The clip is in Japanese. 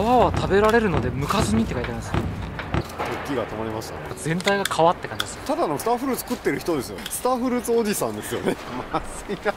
は食べられるので剥かずにって書いてあります。よ木が止まりましたね。全体が皮って感じです。ただのスターフルーツ食ってる人ですよ。スターフルーツおじさんですよね。まずいな。